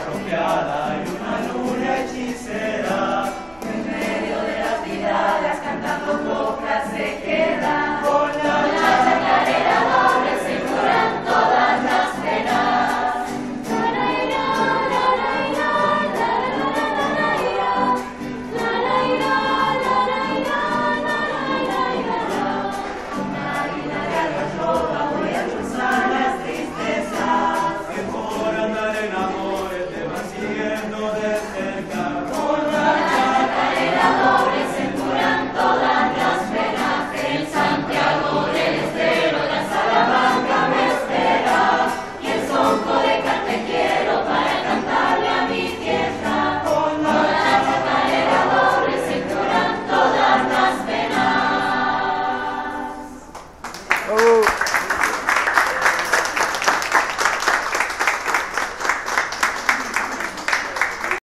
手写啊来。